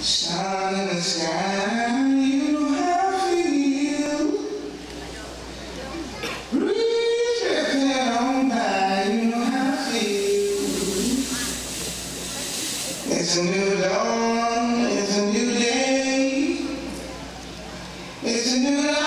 Sun in the sky, you know how I feel. On by, you know how I feel. It's a new dawn, it's a new day. It's a new.